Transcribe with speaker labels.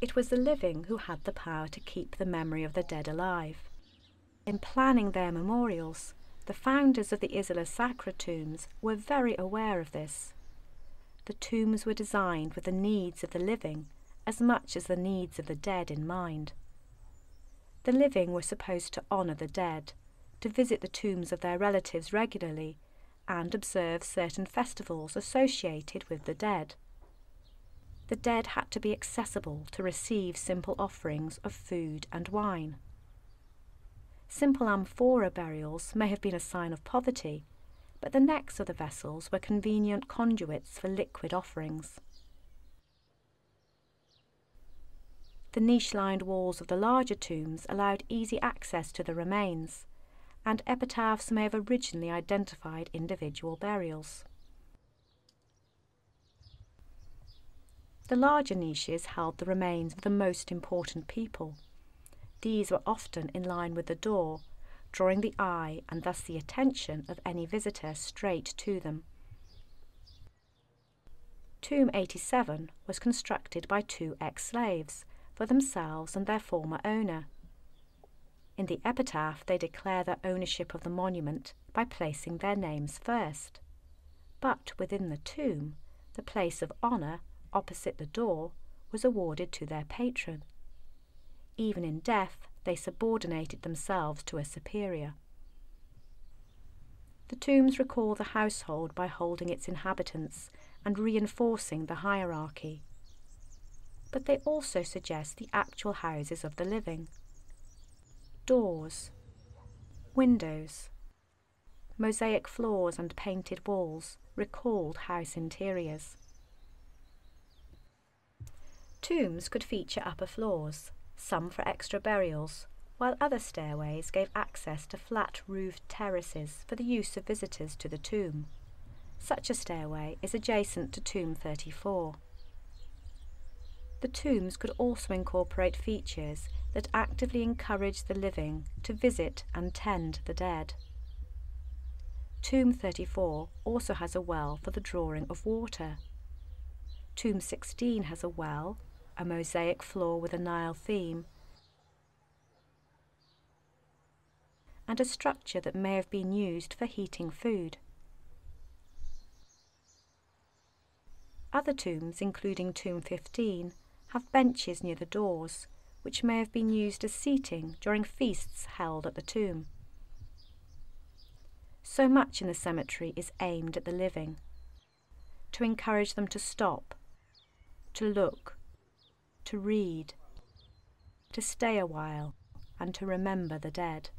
Speaker 1: it was the living who had the power to keep the memory of the dead alive. In planning their memorials, the founders of the Isola Sacra tombs were very aware of this. The tombs were designed with the needs of the living as much as the needs of the dead in mind. The living were supposed to honour the dead, to visit the tombs of their relatives regularly, and observe certain festivals associated with the dead. The dead had to be accessible to receive simple offerings of food and wine. Simple amphora burials may have been a sign of poverty, but the necks of the vessels were convenient conduits for liquid offerings. The niche lined walls of the larger tombs allowed easy access to the remains, and epitaphs may have originally identified individual burials. The larger niches held the remains of the most important people. These were often in line with the door, drawing the eye and thus the attention of any visitor straight to them. Tomb 87 was constructed by two ex-slaves for themselves and their former owner. In the epitaph, they declare their ownership of the monument by placing their names first. But within the tomb, the place of honour, opposite the door, was awarded to their patron. Even in death, they subordinated themselves to a superior. The tombs recall the household by holding its inhabitants and reinforcing the hierarchy. But they also suggest the actual houses of the living. Doors, windows, mosaic floors and painted walls recalled house interiors. Tombs could feature upper floors, some for extra burials, while other stairways gave access to flat roofed terraces for the use of visitors to the tomb. Such a stairway is adjacent to Tomb 34. The tombs could also incorporate features that actively encourage the living to visit and tend the dead. Tomb 34 also has a well for the drawing of water. Tomb 16 has a well a mosaic floor with a Nile theme, and a structure that may have been used for heating food. Other tombs, including Tomb 15, have benches near the doors, which may have been used as seating during feasts held at the tomb. So much in the cemetery is aimed at the living, to encourage them to stop, to look, to read, to stay a while, and to remember the dead.